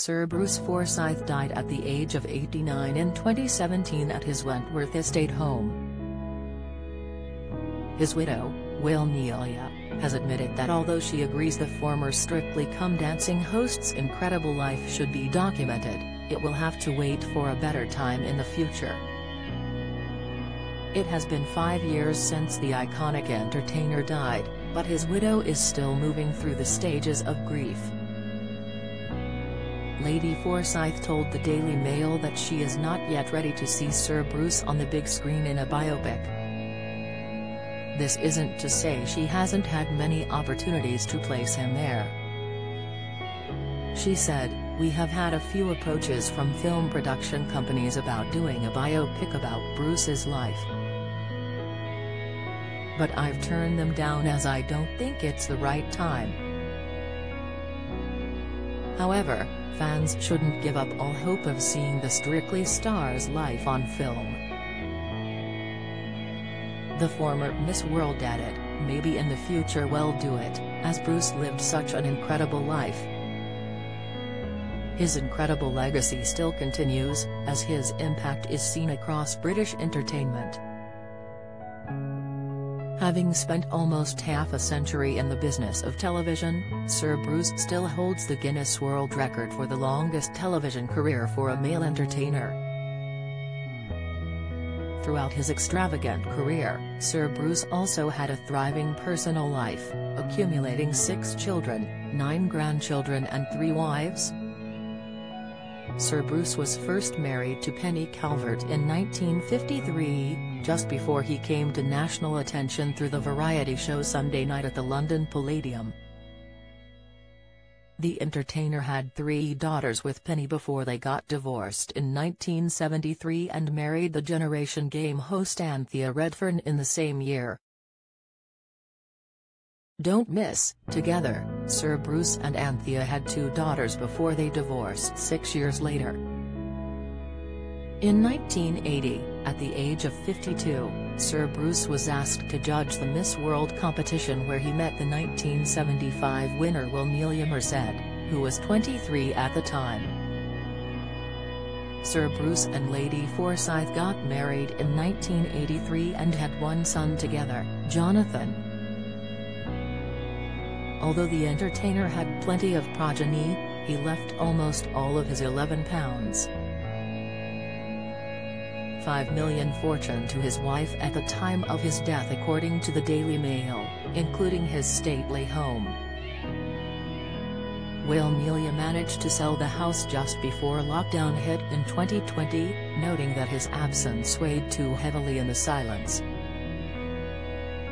Sir Bruce Forsyth died at the age of 89 in 2017 at his Wentworth estate home. His widow, Wilnelia, has admitted that although she agrees the former Strictly Come Dancing host's incredible life should be documented, it will have to wait for a better time in the future. It has been five years since the iconic entertainer died, but his widow is still moving through the stages of grief. Lady Forsyth told the Daily Mail that she is not yet ready to see Sir Bruce on the big screen in a biopic. This isn't to say she hasn't had many opportunities to place him there. She said, we have had a few approaches from film production companies about doing a biopic about Bruce's life. But I've turned them down as I don't think it's the right time. However, fans shouldn't give up all hope of seeing the Strictly star's life on film. The former Miss World added, maybe in the future we'll do it, as Bruce lived such an incredible life. His incredible legacy still continues, as his impact is seen across British entertainment. Having spent almost half a century in the business of television, Sir Bruce still holds the Guinness World Record for the longest television career for a male entertainer. Throughout his extravagant career, Sir Bruce also had a thriving personal life, accumulating six children, nine grandchildren and three wives, Sir Bruce was first married to Penny Calvert in 1953, just before he came to national attention through the variety show Sunday Night at the London Palladium. The entertainer had three daughters with Penny before they got divorced in 1973 and married the Generation Game host Anthea Redfern in the same year. Don't miss, together, Sir Bruce and Anthea had two daughters before they divorced six years later. In 1980, at the age of 52, Sir Bruce was asked to judge the Miss World competition where he met the 1975 winner Wilnelia Merced, who was 23 at the time. Sir Bruce and Lady Forsyth got married in 1983 and had one son together, Jonathan. Although the entertainer had plenty of progeny, he left almost all of his £11 5 million fortune to his wife at the time of his death according to the Daily Mail, including his stately home. Wilnelia managed to sell the house just before lockdown hit in 2020, noting that his absence weighed too heavily in the silence.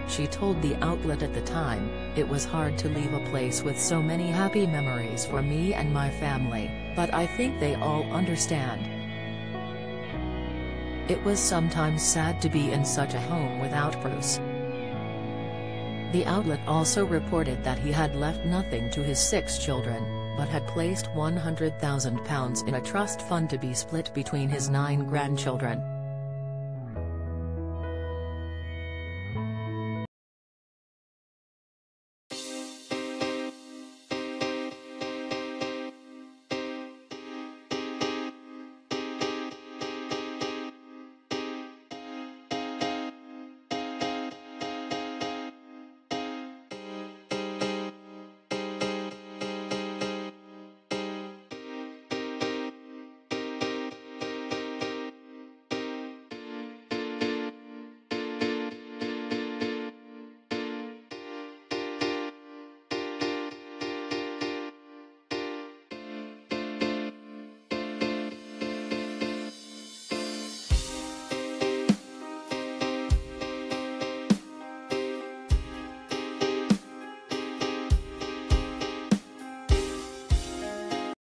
She told the outlet at the time, it was hard to leave a place with so many happy memories for me and my family, but I think they all understand. It was sometimes sad to be in such a home without Bruce. The outlet also reported that he had left nothing to his six children, but had placed £100,000 in a trust fund to be split between his nine grandchildren.